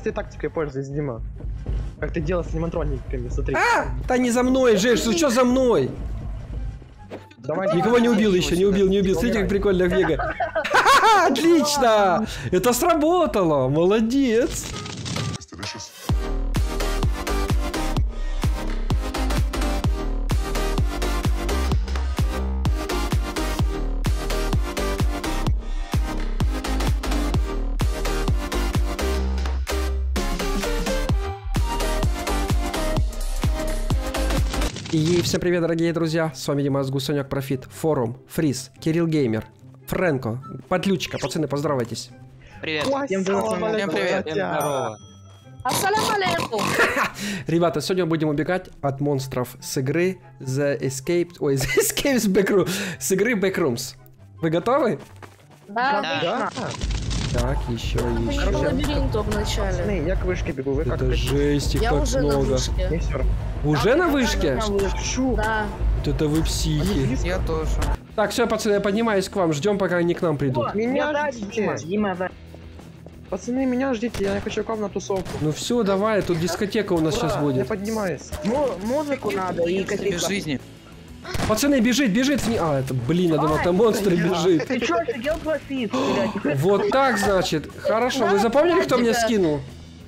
Этой тактикой пользуйся, Дима. Как ты делал с аниматрониками, смотри. А! Да не за мной, Жеш, ты что за мной? Давай, Никого не убил еще, не убил, не убил. Смотрите, как прикольно бега. Отлично! Это сработало, молодец. И всем привет, дорогие друзья! С вами Димас Гусанек Профит, Форум, Фриз, Кирилл Геймер, Фрэнко, Подлючка. Пацаны, поздоровайтесь. Привет. Всем Всем привет. Всем. Ассалям алейкум. Ребята, сегодня будем убегать от монстров с игры The Escape... Ой, The Escapes Backroom. С игры Backrooms. Вы готовы? Да, Да? Так, еще не по еще. лабиринту вначале. Пацаны, я к вышке бегу, вы как Это жесть, их Я так уже на много. вышке. Всё равно. Уже на вышке? Да. Вот это вы психи. Я тоже. Так, все, пацаны, я поднимаюсь к вам. Ждем, пока они к нам придут. Меня ждите. Пацаны, меня ждите, я хочу к вам на тусовку. Ну все, давай, тут дискотека у нас сейчас Ура, Я будет. поднимаюсь. Музыку надо и Без жизни. Пацаны, бежит, бежит. А, это, блин, я думал, это монстр бежит. Ты чё, офигел блядь? Вот так, значит. Хорошо, вы запомнили, кто мне скинул?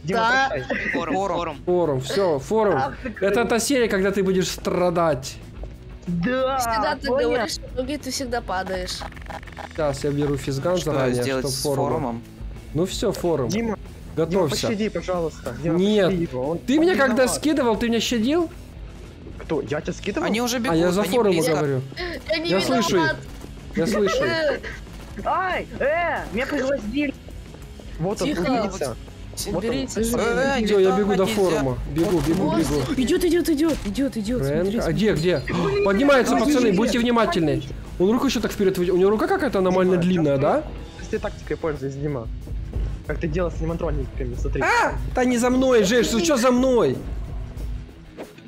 Дима, Да. Форум. Форум. Форум, все, форум. Это та серия, когда ты будешь страдать. Да, Всегда ты понял. говоришь, в итоге ты всегда падаешь. Сейчас я беру физган Что заранее, сделать чтоб с форума. форумом? Ну все, форум. Дима, Дима, Готовься. пощади, пожалуйста. Дима, Нет. пощади его, он- Ты он меня не когда виноват. скидывал, ты меня щадил? Кто? Я тебя скидывал? Они уже бегут. А я за форуму говорю. Я Я слышу. Я слышу. Э, Ай, э, меня пригласили. Вот он, Тихо. убийца. Вот он. Уберите. Э, Все, я бегу до форума. Бегу, бегу, бегу. Идет, идет, идет, идет, идет. А где, где? Поднимается, пацаны, будьте внимательны. Он руку еще так вперед. У него рука какая-то аномально длинная, да? Этой тактикой пользуйся, Дима. Как ты делал с аниматрониками, смотри. А! Да не за мной, Жеш, ты что за мной?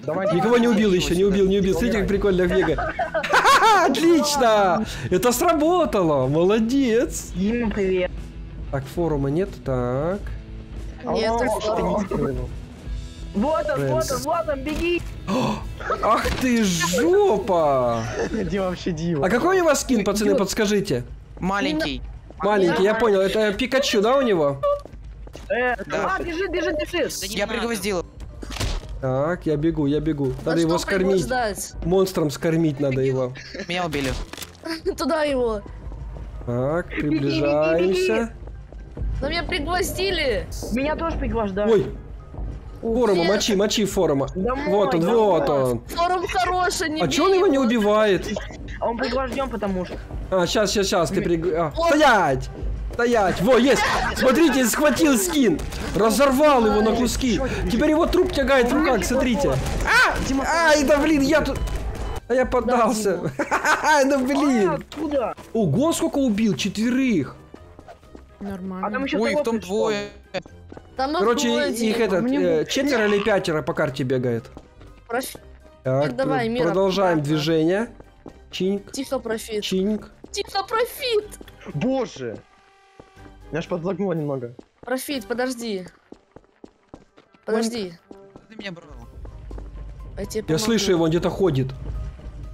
Давай, Никого не убил еще, не убил, не убил. Смотрите, как прикольно бега. Отлично! Это сработало, молодец. Дима, привет. Так, форума нет, так. Нет, О, ты что ты не скинул? Вот он, вот он, вот он, беги. Ах ты жопа! Дима вообще Дима. А какой у вас скин, пацаны, подскажите? Маленький. Маленький, я понял, это Пикачу, да, у него? Э, Да. а, бежит, бежит, бежит. Я пригвоздил. Так, я бегу, я бегу. Надо его скормить. Ждать. Монстром скормить надо его. Меня убили. Туда его. Так, приближаемся. Но меня пригвоздили. Меня тоже приглашают. Ой, форума, Нет. мочи, мочи форума. Домой, Вот он, домой. вот он. Форум хороший, не А чё он его не убивает? Он приглашен, потому что. А, сейчас, сейчас, сейчас, ты приг... а, Стоять! Стоять! Во, есть! Смотрите, схватил скин! Разорвал его на куски! Теперь его труп тягает в руках, смотрите! А! Ай, да блин, я тут... А я поддался! Да блин! Ого, сколько убил? Четверых! А там Нормально. еще Ой, их там двое. Там Короче, двое, их этот, э, четверо или пятеро по карте бегает. Профи- Так, давай, пр- Мира, продолжаем давай. движение. Чинк, Тихо, профит. чинк. Тихо, профит. Боже! Меня аж подлагнуло немного. Профит, подожди. Подожди. Ты меня брал. Я тебе Я слышу его, он где-то ходит.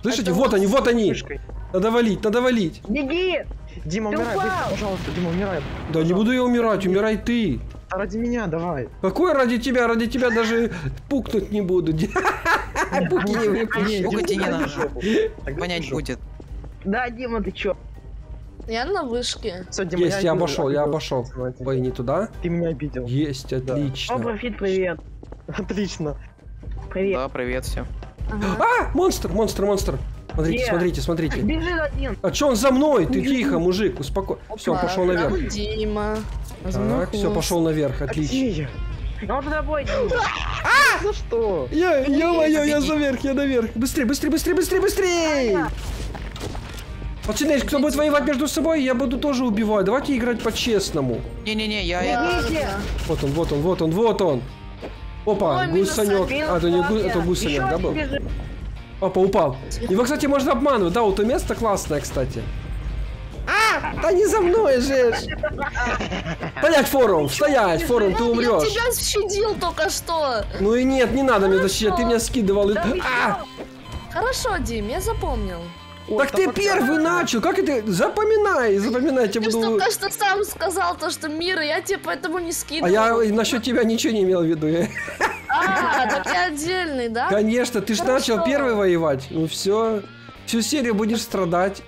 Слышите? Это Вот они, вот они! Мышкой. Надо валить, надо валить. Беги! Дима, Ты умирай, упал! быстро, пожалуйста, Дима, умирай. Да не буду я умирать, умирай ты. А ради меня, давай. Какой ради тебя? Ради тебя даже пукнуть не буду. Пуки не выпущу. Пукать не надо. Понять будет. Да, Дима, ты чё? Я на вышке. Дима, Есть, я обошел, я обошел. Ой, не туда. Ты меня обидел. Есть, О, отлично. профит, привет. Отлично. Привет. Да, привет всем. Ага. А, монстр, монстр, монстр. Смотрите, Где? смотрите, смотрите. Бежит один. А чё он за мной? Ты тихо, мужик, успокой. Все, пошел наверх. Дима. Так, все, пошел наверх, А отлично. я? Ну, он туда будет. Дима. За что? Я, я я Беги. заверх, я наверх. Быстрее, быстрее, быстрее, быстрее, быстрее! Пацаны, кто будет воевать между собой, я буду тоже убивать. Давайте играть по-честному. Не-не-не, я это... Вот он, вот он, вот он, вот он. Опа, Ой, гусанек. А, это не гу- это гусанек, да, был? Опа, упал. Его, кстати, можно обманывать. Да, вот это место классное, кстати. А! Да не за мной же! Стоять, форум! Стоять, форум, ты Я умрешь! тебя щадил только что. Ну и нет, не надо мне защищать, ты меня скидывал. и- А! Хорошо, Дим, я запомнил. Так ты первый начал, как это? Запоминай, запоминай, я Ты буду... что, только что сам сказал то, что мир, и я тебе поэтому не А скидывал. я насчет тебя ничего не имел в виду. А, так я отдельный, да? Конечно, ты же начал первый воевать. Ну все, всю серию будешь страдать.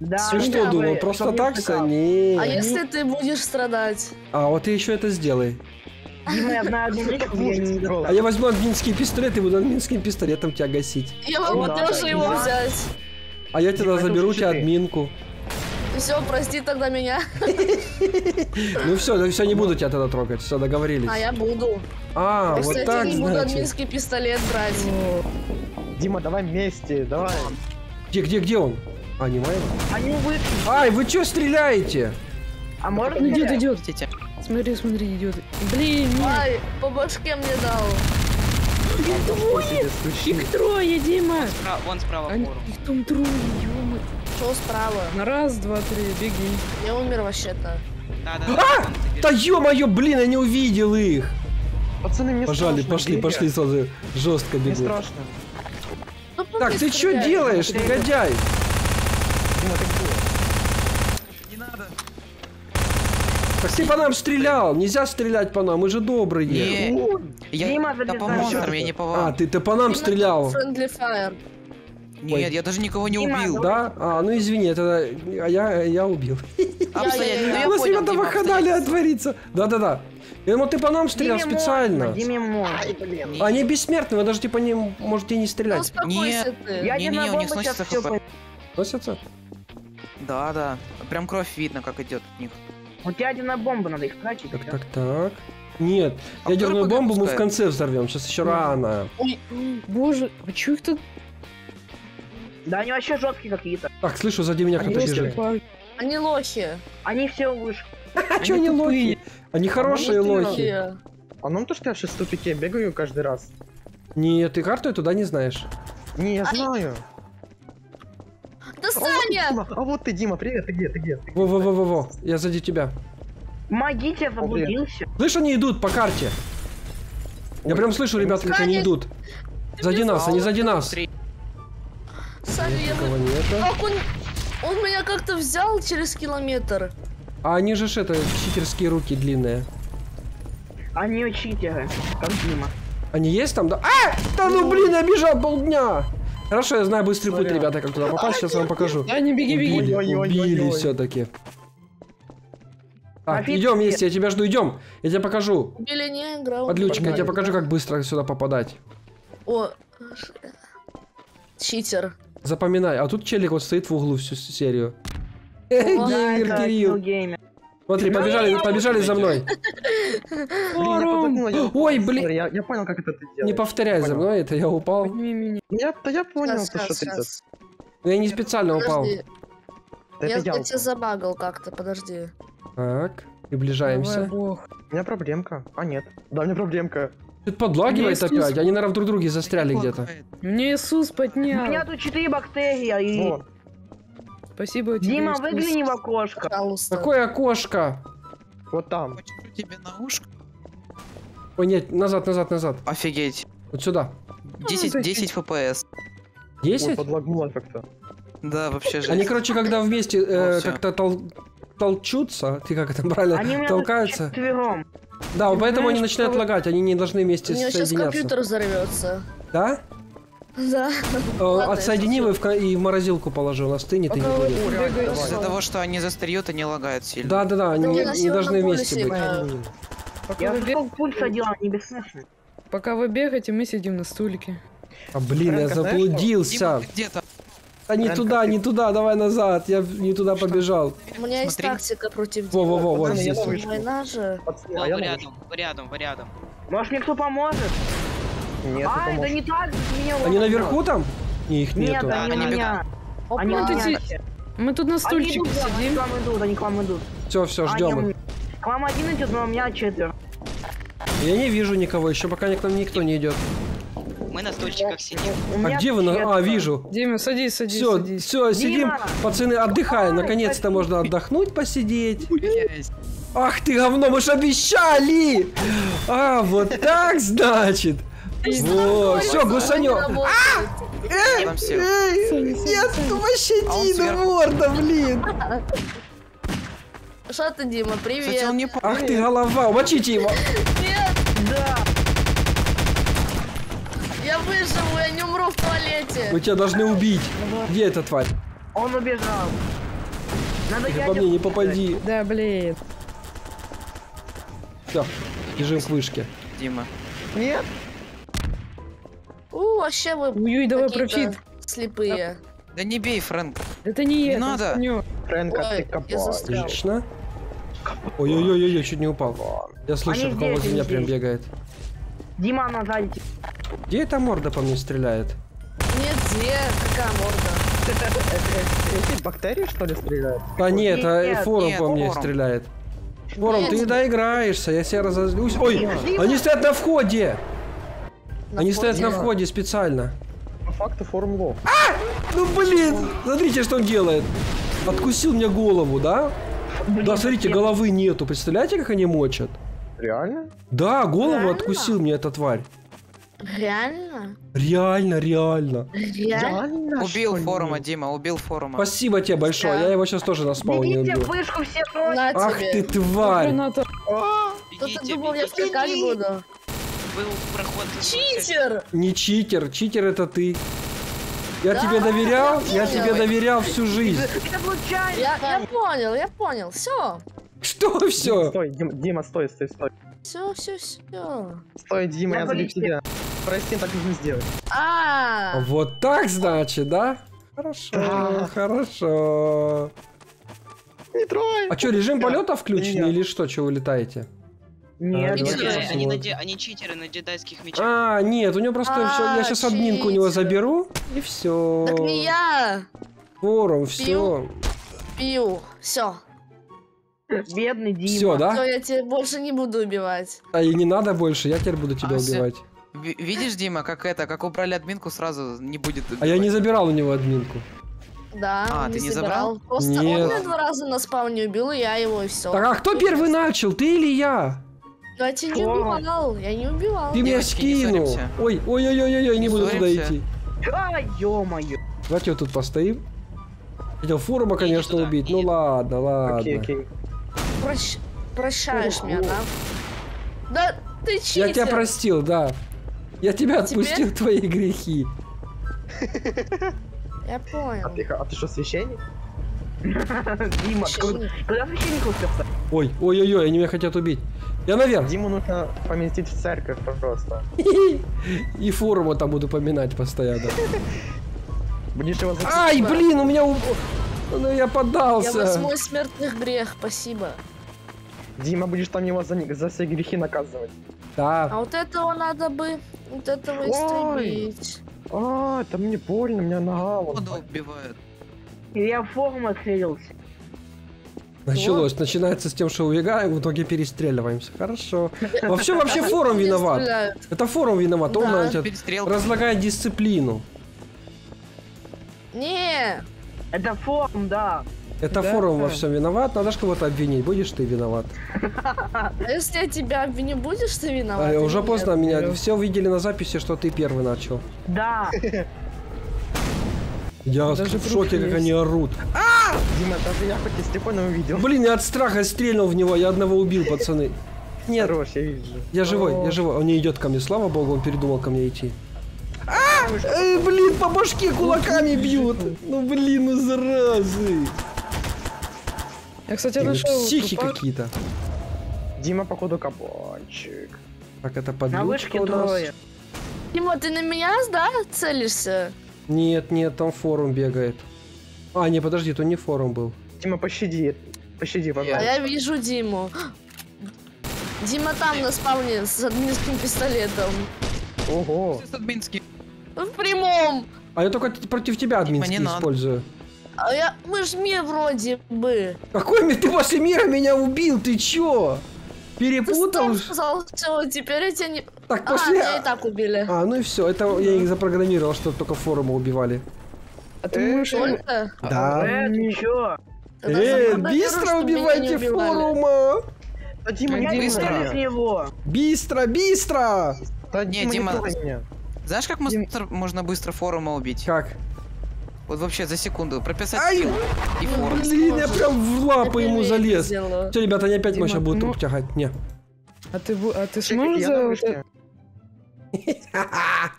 Да, Ты что думал, просто так. Не. А если ты будешь страдать? А вот ты еще это сделай. А я возьму админский пистолет и буду админским пистолетом тебя гасить. Я могу тоже его взять. А я Дима, это заберу тебя админку. Все, прости тогда меня. Ну все, все, не буду тебя тогда трогать. Все, договорились. А я буду. А, Я, вот так, не буду значит. админский пистолет брать. Дима, давай вместе, давай. Где, где, где он? А, не моего? Они вышли. Ай, вы что стреляете? А может Ну, Идет, идет. Хотите? Смотри, смотри, идет. Блин, нет. Ай, по башке мне дал. Их трое, Дима. Спра- Вон справа Они-. Их там трое, ё Что справа? На раз, два, три, беги. Я умер вообще-то. Да, да, А! вон Да ё-моё, блин, я не увидел их. Пацаны, мне Пожали, страшно, пошли, где пошли сразу. Жестко Мне бегут. страшно. Ну, Так, ты что делаешь, негодяй? Дима, ты где? Не надо. Так ты по нам стрелял. Нельзя стрелять по нам, мы же добрые. Не, я, Дима, я по монстрам, я не по А, вам. ты, ты по нам стрелял. Friendly fire. Нет, я даже никого не Дима, убил. Да? А, ну извини, это а я, я убил. Обстоятельно, ну У нас ребята Дима, обстоятельства. творится. Да-да-да. Я думал, ты по нам стрелял Диме специально. можно, Диме можно. Не- Они бессмертны, вы даже типа не можете не Ну, стрелять. успокойся ты. Я Не-не-не, не на у них сносится хп. Носятся? Да, да. Прям кровь видно, как идет от них. У тебя один на бомбу надо их тратить. Так, так, так. Нет, А ядерную бомбу мы в конце взорвем. Сейчас еще рано. Ой, Боже, а чё их тут? Да они вообще жесткие какие-то. Так, слышу, сзади меня кто-то по- они лохи. Они все выше. А чё они лохи? Они хорошие лохи. А ну то, что я сейчас в тупике бегаю каждый раз. Нет, ты карту туда не знаешь. Не, я знаю. А вот, Саня! Дима, а вот ты, Дима, привет, ты где, ты где? Во-во-во-во-во, я сзади тебя. Помогите, я заблудился. Слышь, они идут по карте. Я прям слышу, ребят, как они идут. Сзади нас, они сзади нас. Саня, я... Как он... Он меня как-то взял через километр. А они же ж это, читерские руки длинные. Они читеры, как Дима. Они есть там, да? А! Да ну блин, я бежал полдня! Хорошо, я знаю быстрый путь, ребята, как туда попасть, сейчас вам покажу. Да, не беги, беги. Убили, убили все-таки. Так, идем, есть, я тебя жду, идем. Я тебе покажу. Убили не играл. Подлючка, я тебе покажу, как быстро сюда попадать. О, читер. Запоминай. А тут челик вот стоит в углу всю серию. Геймер Кирилл. Смотри, побежали, побежали за мной. Ой, блин. Я, я понял, как это ты делаешь. Не повторяй за мной, это я упал. Подними меня. Я, да я понял, то, что ты. Но я не специально упал. Да Я, это я я тебя забагал как-то, подожди. Так, приближаемся. У меня проблемка. А нет. Да, у меня проблемка. Тут подлагивает Иисус. опять. Они, наверное, в друг друге застряли где-то. Мне Иисус У меня поднял. тут четыре бактерии. И... Вот. Спасибо тебе, Дима, выгляни в окошко. Пожалуйста. Какое окошко? Вот там. Почему тебе на ушко? Ой, нет, назад, назад, назад. Офигеть. Вот сюда. 10, такие. 10 фпс. Ой, 10? подлагнуло как-то. Да, вообще же. Они, короче, когда вместе э, О, всё. как-то тол- толчутся, ты как это правильно, Они у толкаются. четвером. Да, вот поэтому они начинают что вы- лагать, они не должны У вместе меня сейчас соединяться. компьютер взорвется. Да? Да. Э, Отсоедини его и в морозилку положи, он остынет и не будет. Из-за того, что они застреют, они лагают сильно. Да-да-да, они не, не должны вместе быть. Я сколько пульс садил, они бессмысленны. Пока вы бегаете, мы сидим на стулике. А блин, я заблудился. где-то. А не туда, не туда, давай назад. Я не туда побежал. У меня есть тактика против Во-во-во, вот Пацаны, я здесь. на вот. вышку. Война же. А рядом, рядом, рядом. Может мне кто поможет? Нет, а, поможет. не так, меня Они наверху там? Не, их Нет, нету. Да, они они меня. Опа. Они си- все. Мы тут на Они стульчике идут, да, они к сидим. вам идут, они к вам идут. Все, все, Они ждем их. меня- К вам один идет, но у меня четверо. Я не вижу никого, еще пока к нам никто не идет. Мы на стульчиках сидим. А где вы? на- А, вижу. Дима, садись, садись, Все, садись. все, сидим, Дима! пацаны, отдыхаем. Ой, Наконец-то можно отдохнуть, посидеть. Ах ты говно, мы же обещали! А, вот так значит. Во, все, все. Эй, нет, пощади, А сверху. морда, блин. Что ты, Дима, Кстати, привет. он не Ах ты голова, мочите его. Нет, Да. я выживу, я не умру в туалете. Мы тебя должны убить. Где эта тварь? Он убежал. Надо Ты по мне не попади. Да, блин. Все, бежим к вышке. Дима. Нет. Вообще вы Уй, давай профит. слепые. Да не бей, Фрэнк. Это не я, это надо. Санёк. Фрэнк, а Ой, ты я копал. застрял. Отлично. Ой-ой-ой, чуть не упал. Я слышу, как он возле меня прям бегает. Дима, она сзади. Где эта морда по мне стреляет? Нет, где? Какая морда? Эти бактерии, что ли, стреляют? А нет, а форум по мне стреляет. Форум, ты не доиграешься, я себя разозлюсь. Ой, они стоят на входе! На Они стоят на входе? специально. По факту форум лов. Ну блин, смотрите, что он делает. Откусил мне голову, да? Да, смотрите, совсем. головы нету. Представляете, как они мочат? Реально? Да, голову Реально? откусил мне эта тварь. Реально? Реально, реально. Реально? Убил форума, Дима, убил форума. Спасибо тебе большое. Да. Я его сейчас тоже на спауне убил. вышку все Ах тебе. ты тварь. Кто-то думал, я скакать буду. Был проход. Читер! Не читер, читер это ты. Я Да, тебе доверял, я я тебе доверял всю жизнь. Это случайно. Я, я понял, я понял. Все. Что все? Стой, Дима, Дима, стой, стой, стой. Все, все, все. Стой, Дима, Я полиция. тебя. Прости, так нужно сделать. А, Вот так значит, да? Хорошо, Да. хорошо. Не трой. А что, режим полета включен или что, что вы летаете? Нет, А, Читеры, они, на они читеры на джедайских мечах. А, нет, у него просто А, все. Я сейчас админку у него читер. заберу и все. так не я Форум, все. пью. Все. бедный Дима. Все, да? Все, я тебя больше не буду убивать. А и не надо больше, я теперь буду тебя А, убивать. Ви- Видишь, Дима, как это, как убрали админку, сразу не будет А я не убивать. забирал у него админку. Да, А, ты не забирал. Просто Нет. он меня два раза на спауне убил, и я его, и все. Так, а кто первый начал, ты или я? Ну, я тебя не Что? убивал, я не убивал. Ты меня Девочки, не скинул. ссоримся. Ой, ой, ой, ой, ой, ой, не Не буду туда ссоримся. идти. А, ё-моё. Давайте вот тут постоим. Хотел форума, конечно, туда, убить. иди. Ну ладно, ладно. Окей, окей. Прощ- Прощаешь Ого. меня, да? Да ты читер. Я тебя простил, да. Я тебя Теперь? отпустил твои грехи. Я А понял. а ты что, священник? Дима, Священник. когда священник успелся? Ой, ой, ой, ой, они меня хотят убить. Я наверх. Диму нужно поместить в церковь просто. И форума там буду поминать постоянно. Будешь его. Ай, блин, у меня... у- Ну я Я поддался. восьмой смертных грех, спасибо. Дима, будешь там его за, за все грехи наказывать. А Да. вот этого надо бы, вот этого Ой. истребить. А, это мне больно, у меня нога вот. Воду убивают. Я в форум отхилился. Началось. Начинается с тем, что убегаем, в итоге перестреливаемся. Хорошо. Вообще, вообще форум Меня виноват. Это форум виноват. Он, разлагает дисциплину. Не, Это форум, да. Это Да. форум во всем виноват. Надо же кого-то обвинить. Будешь ты виноват. а если я тебя обвиню, будешь ты виноват? А, уже нет? поздно меня. Все увидели на записи, что ты первый начал. Да. Я Даже в шоке, как они орут. Дима, даже я хоть из телефона увидел. Блин, я от страха стрельнул в него, я одного убил, пацаны. Нет, Хорош, я вижу. я живой, я живой. Он не идет ко мне, слава богу, он передумал ко мне идти. А! Эй, блин, по башке кулаками бьют. Ну блин, ну заразы. Я, кстати, Они нашел Психи какие-то. Дима, походу, кабанчик. Так, это На подлючка вышке у нас. Дима, ты на меня, да, целишься? Нет, нет, там форум бегает. А, не, подожди, это не форум был. Дима, пощади. Пощади, А пожалуйста. я вижу Диму. Дима там на спауне с админским пистолетом. Ого. С админским. В прямом. А я только против тебя админский не надо. использую. А я, мы ж мне вроде бы. Какой ми- ты после мира меня убил, ты чё? Ты Перепутал? стоп сказал, все, теперь эти не... Так, А, после... меня и так убили. А, ну и все, это я их запрограммировал, чтобы только форума убивали. А ты можешь... Только? Да. Э, ты чё? Тогда Э, запрограммируй, быстро убивайте форума! Да, Дима, Я не с меня. него. Быстро, быстро! Да, Не, Дима. Знаешь, как можно быстро форума убить? Как? Вот вообще за секунду прописать Ай! и форум. Блин, я прям в лапы ему залез. Все, ребята, они опять сейчас будут ну- тягать. Не. А ты, а ты сможешь за.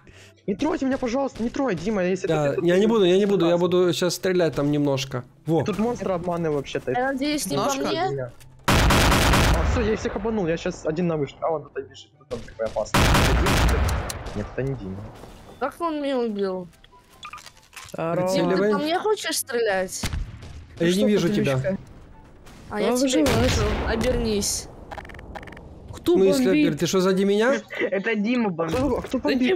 Не тройте меня, пожалуйста, не трой, Дима, если Да, ты- ты- я не буду, я не буду, я буду сейчас стрелять там немножко. Во. Тут монстры обманывают вообще-то. Я надеюсь, не по Ножка? мне. А, все, я всех обманул, я сейчас один на вышке. А, он тут бежит, тут он такой опасный. Это? Нет, это не Дима. Как он меня убил? Здорово. Дим, ты по мне хочешь стрелять? Я не Что, вижу тебя. А я тебя вижу. Обернись. Кто смысле, бомбит? Альберт, ты что, сзади меня? Это Дима бомбит. Кто, бомбит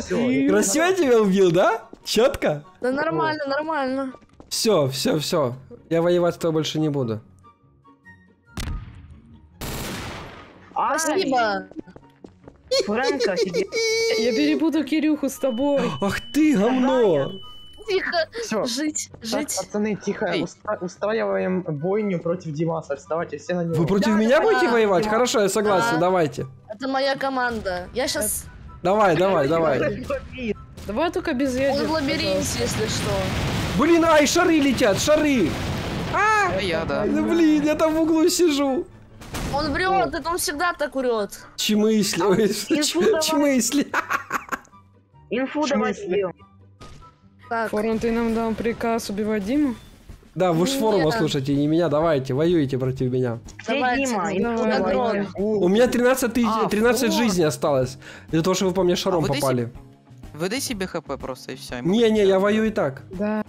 Всё, Красиво тебя убил, да? Четко? Да нормально, нормально. Все, все, все. Я воевать с тобой больше не буду. Спасибо. Офигел. Я перепутал Кирюху с тобой. Ах ты, говно! Тихо. Все, Жить, жить. пацаны, тихо, Эй. устра- устраиваем бойню против Димаса. Вставайте все на него. Вы против Да, меня да, будете да. воевать? Хорошо, я согласен, Да. давайте. Это моя команда. Я сейчас... Давай, давай, давай. Давай только без Он ядер. в лабиринте, если что. Блин, ай, шары летят, шары! А я, да. Ну, блин, я там в углу сижу. Он врет, это он всегда так врет. Чмысли, ой, инфу давай. чмысли. Инфу давай смысле? Так, Форум, ты нам дал приказ убивать Диму? Да, вы ж форума Нет. слушайте, не меня, давайте, воюйте против меня. Где Давайте, Дима? ну, Инфу давай, давай. давай. У меня 13, тысяч, А, 13 фор. жизней осталось. Из-за того, что вы по мне шаром эти- попали. Выдай себе хп просто и все. Не-не, я воюю и так. Да.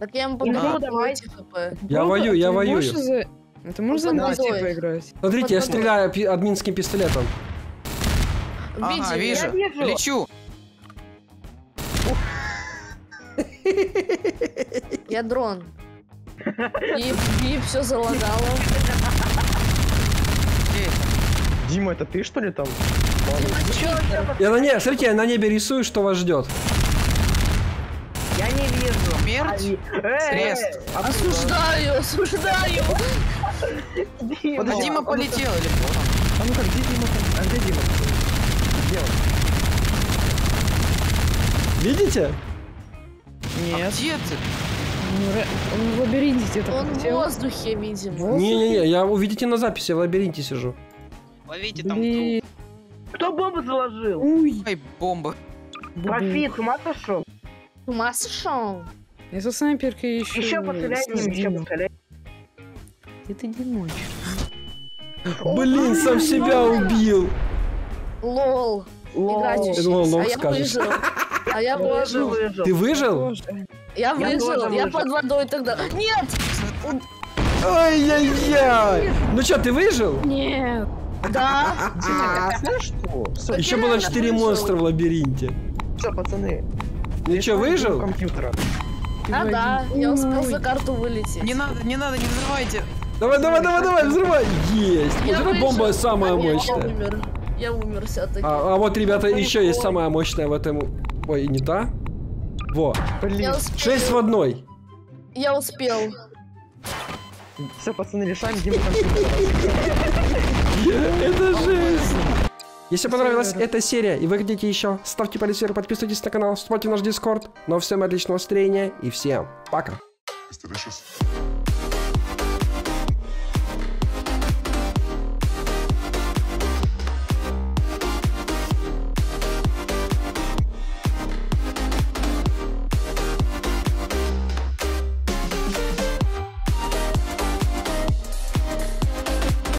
так я ему Ну, подам давай. эти хп. Я воюю, я воюю. Ты можешь за водой. поиграть? Смотрите, я стреляю админским пистолетом. Ага, вижу. Лечу. Я дрон. И, и все залагало. Дима, это ты что ли там? Я на небе, смотрите, я на небе рисую, что вас ждет. Я не вижу. Смерть? Э, Крест. Осуждаю, осуждаю. Дима. А Дима полетел или? А ну как, где Дима? А где Дима? Где он? Видите? Нет. Где ты? Он Он в лабиринте где-то Он в хотел. воздухе, видимо. Не-не-не, я увидите на записи, я в лабиринте сижу. Ловите там Блин. Кто бомбу заложил? Уй. Ай, бомба. бубу. Профит, с ума сошел? С ума сошел? Я со снайперкой еще... Еще постреляй, еще постреляй. Где ты, Димочек? Блин, сам себя убил. Лол. Лол. Играть Я думал, учись. лол А я скажешь. выжил. А я Тоже выжил. Ты выжил? Я Я выжил. Я под водой тогда. Нет! Ай-яй-яй. Ну что, ты выжил? Нет. Да. А, знаешь что? Еще я было реально 4 выжил. монстра в лабиринте. все, пацаны. Ну что, выжил? Компьютера. А, да. Я успел за карту вылететь. Не надо, не надо, не взрывайте. Давай, давай, давай, давай, взрывай. Есть. Вот Я эта бомба самая А, я мощная. умер. Я умер все-таки. А, а вот, ребята, еще есть самая мощная в этом... Ой, не та? Во. Блин. Шесть в одной. Я успел. Все, пацаны, решаем Дима компьютера. Это жесть. Если понравилась эта серия и вы хотите еще, ставьте палец вверх, подписывайтесь на канал, вступайте в наш дискорд. Но всем отличного настроения и всем пока. Delicious.